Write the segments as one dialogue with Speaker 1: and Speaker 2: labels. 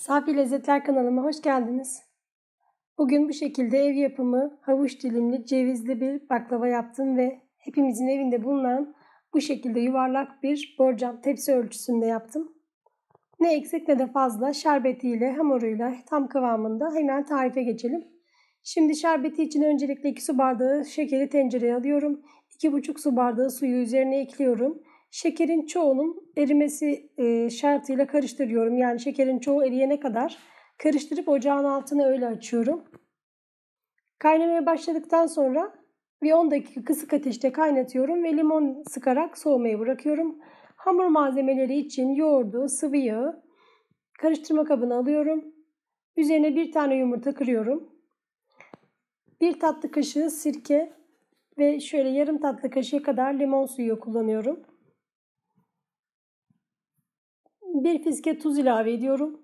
Speaker 1: Safi Lezzetler kanalıma hoş geldiniz. Bugün bu şekilde ev yapımı havuç dilimli cevizli bir baklava yaptım ve hepimizin evinde bulunan bu şekilde yuvarlak bir borcam tepsi ölçüsünde yaptım. Ne eksik ne de fazla şerbetiyle hamuruyla tam kıvamında hemen tarife geçelim. Şimdi şerbeti için öncelikle 2 su bardağı şekeri tencereye alıyorum. 2,5 su bardağı suyu üzerine ekliyorum. Şekerin çoğunun erimesi e, şartıyla karıştırıyorum. Yani şekerin çoğu eriyene kadar karıştırıp ocağın altını öyle açıyorum. Kaynamaya başladıktan sonra bir 10 dakika kısık ateşte kaynatıyorum ve limon sıkarak soğumaya bırakıyorum. Hamur malzemeleri için yoğurdu, sıvı yağı karıştırma kabına alıyorum. Üzerine bir tane yumurta kırıyorum. Bir tatlı kaşığı sirke ve şöyle yarım tatlı kaşığı kadar limon suyu kullanıyorum. Bir fiske tuz ilave ediyorum.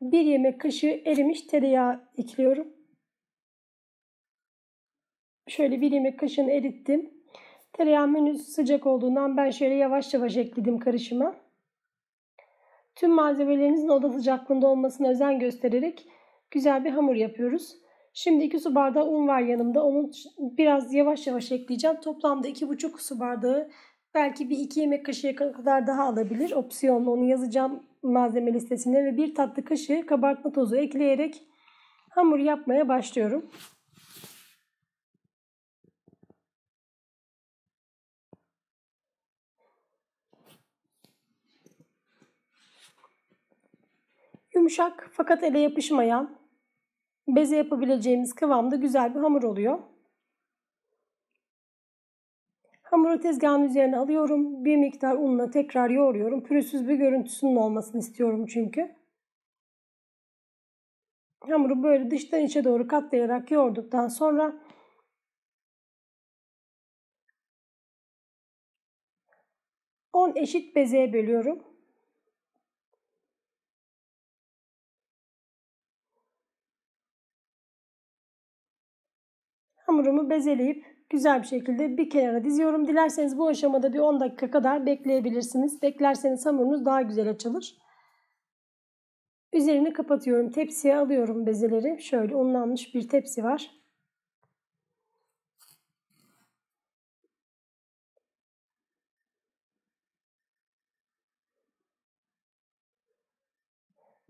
Speaker 1: Bir yemek kaşığı erimiş tereyağı ekliyorum. Şöyle bir yemek kaşığını erittim. Tereyağım henüz sıcak olduğundan ben şöyle yavaş yavaş ekledim karışıma. Tüm malzemelerinizin oda sıcaklığında olmasına özen göstererek güzel bir hamur yapıyoruz. Şimdi 2 su bardağı un var yanımda. Onu biraz yavaş yavaş ekleyeceğim. Toplamda 2,5 su bardağı belki bir 2 yemek kaşığı kadar daha alabilir. Opsiyonlu onu yazacağım malzeme listesine ve bir tatlı kaşığı kabartma tozu ekleyerek hamur yapmaya başlıyorum. Yumuşak fakat ele yapışmayan beze yapabileceğimiz kıvamda güzel bir hamur oluyor. Hamuru tezgahın üzerine alıyorum. Bir miktar unla tekrar yoğuruyorum. Pürüzsüz bir görüntüsünün olmasını istiyorum çünkü. Hamuru böyle dıştan içe doğru katlayarak yoğurduktan sonra on eşit bezeye bölüyorum. Hamurumu bezeleyip güzel bir şekilde bir kenara diziyorum. Dilerseniz bu aşamada bir 10 dakika kadar bekleyebilirsiniz. Beklerseniz hamurunuz daha güzel açılır. Üzerini kapatıyorum. Tepsiye alıyorum bezeleri. Şöyle unlanmış bir tepsi var.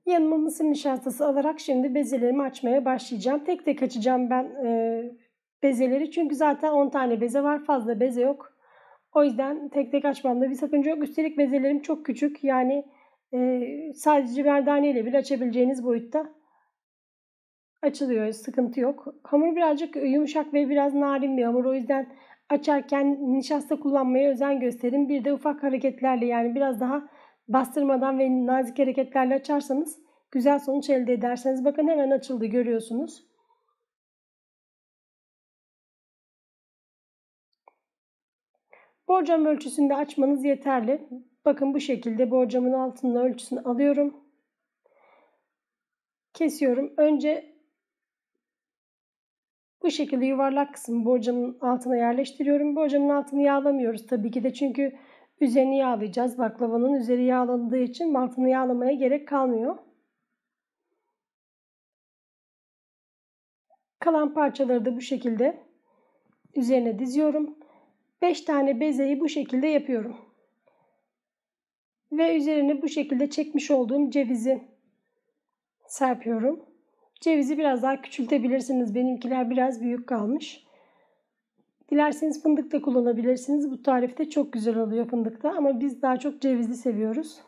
Speaker 1: Yanıma mısır nişastası alarak şimdi bezelerimi açmaya başlayacağım. Tek tek açacağım ben e, bezeleri. Çünkü zaten 10 tane beze var. Fazla beze yok. O yüzden tek tek açmamda bir sakınca yok. Üstelik bezelerim çok küçük. Yani e, sadece merdane ile bile açabileceğiniz boyutta açılıyor. Sıkıntı yok. Hamur birazcık yumuşak ve biraz narin bir hamur. O yüzden açarken nişasta kullanmaya özen gösterin. Bir de ufak hareketlerle yani biraz daha bastırmadan ve nazik hareketlerle açarsanız güzel sonuç elde ederseniz bakın hemen açıldı görüyorsunuz. Borcam ölçüsünde açmanız yeterli. Bakın bu şekilde borcamın altının ölçüsünü alıyorum. Kesiyorum. Önce bu şekilde yuvarlak kısmı borcamın altına yerleştiriyorum. Borcamın altını yağlamıyoruz tabii ki de çünkü üzerini yağlayacağız. Baklavanın üzeri yağlandığı için altını yağlamaya gerek kalmıyor. Kalan parçaları da bu şekilde üzerine diziyorum. 5 tane bezeyi bu şekilde yapıyorum. Ve üzerine bu şekilde çekmiş olduğum cevizi serpiyorum. Cevizi biraz daha küçültebilirsiniz. Benimkiler biraz büyük kalmış. Dilerseniz fındık da kullanabilirsiniz. Bu tarifte çok güzel oluyor fındıkta ama biz daha çok cevizli seviyoruz.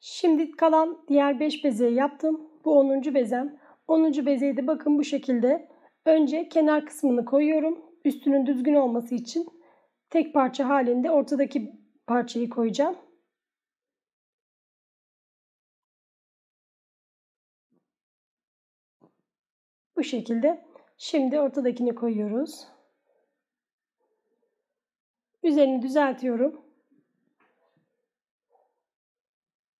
Speaker 1: Şimdi kalan diğer 5 bezeyi yaptım. Bu 10. bezem. 10. bezeyi de bakın bu şekilde önce kenar kısmını koyuyorum. Üstünün düzgün olması için tek parça halinde ortadaki parçayı koyacağım. Bu şekilde. Şimdi ortadakini koyuyoruz. Üzerini düzeltiyorum.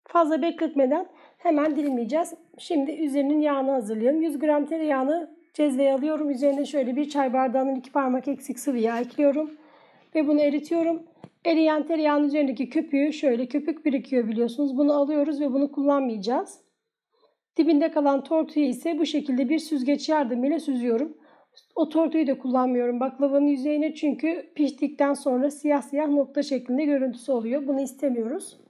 Speaker 1: Fazla bekletmeden hemen dilimleyeceğiz. Şimdi üzerinin yağını hazırlayalım. 100 gram tereyağını cezveye alıyorum. Üzerine şöyle bir çay bardağının iki parmak eksik sıvı yağ ekliyorum. Ve bunu eritiyorum. Eriyen tereyağın üzerindeki köpüğü şöyle köpük birikiyor biliyorsunuz. Bunu alıyoruz ve bunu kullanmayacağız. Dibinde kalan tortuyu ise bu şekilde bir süzgeç yardımıyla süzüyorum. O tortuyu da kullanmıyorum baklavanın yüzeyine çünkü piştikten sonra siyah siyah nokta şeklinde görüntüsü oluyor. Bunu istemiyoruz.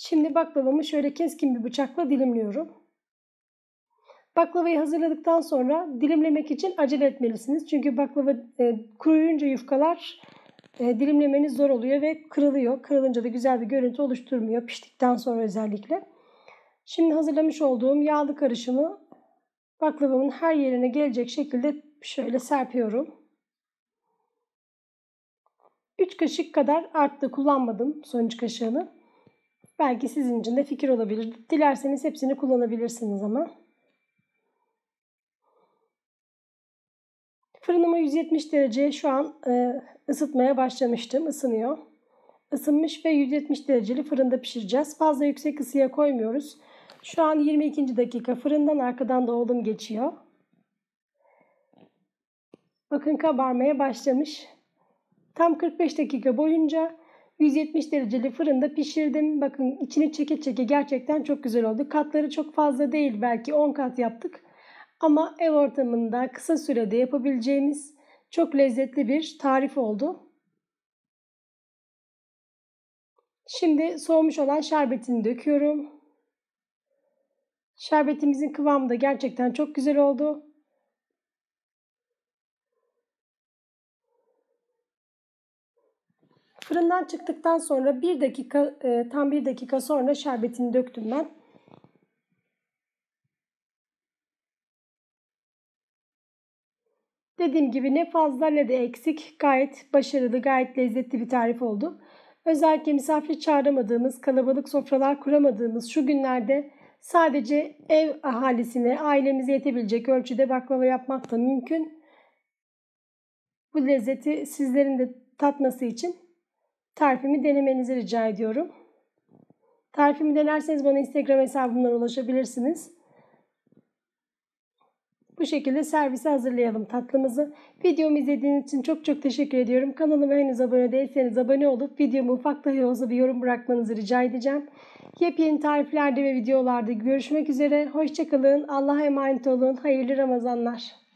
Speaker 1: Şimdi baklavamı şöyle keskin bir bıçakla dilimliyorum. Baklavayı hazırladıktan sonra dilimlemek için acele etmelisiniz. Çünkü baklava e, kuruyunca yufkalar e, dilimlemeniz zor oluyor ve kırılıyor. Kırılınca da güzel bir görüntü oluşturmuyor piştikten sonra özellikle. Şimdi hazırlamış olduğum yağlı karışımı baklavamın her yerine gelecek şekilde şöyle serpiyorum. 3 kaşık kadar arttı kullanmadım sonuç kaşığını. Belki sizin için de fikir olabilir. Dilerseniz hepsini kullanabilirsiniz ama. Fırınımı 170 dereceye şu an e, ısıtmaya başlamıştım. Isınıyor. Isınmış ve 170 dereceli fırında pişireceğiz. Fazla yüksek ısıya koymuyoruz. Şu an 22. dakika fırından arkadan da oğlum geçiyor. Bakın kabarmaya başlamış. Tam 45 dakika boyunca 170 dereceli fırında pişirdim. Bakın içini çeke çeke gerçekten çok güzel oldu. Katları çok fazla değil belki 10 kat yaptık. Ama ev ortamında kısa sürede yapabileceğimiz çok lezzetli bir tarif oldu. Şimdi soğumuş olan şerbetini döküyorum. Şerbetimizin kıvamı da gerçekten çok güzel oldu. Fırından çıktıktan sonra bir dakika e, tam bir dakika sonra şerbetini döktüm ben. Dediğim gibi ne fazla ne de eksik gayet başarılı, gayet lezzetli bir tarif oldu. Özellikle misafir çağıramadığımız, kalabalık sofralar kuramadığımız şu günlerde sadece ev ahalisine, ailemize yetebilecek ölçüde baklava yapmak da mümkün. Bu lezzeti sizlerin de tatması için tarifimi denemenizi rica ediyorum. Tarifimi denerseniz bana Instagram hesabımdan ulaşabilirsiniz. Bu şekilde servise hazırlayalım tatlımızı. Videomu izlediğiniz için çok çok teşekkür ediyorum. Kanalıma henüz abone değilseniz abone olup videomu ufak dahi olsa bir yorum bırakmanızı rica edeceğim. Yepyeni tariflerde ve videolarda görüşmek üzere. Hoşçakalın. Allah'a emanet olun. Hayırlı Ramazanlar.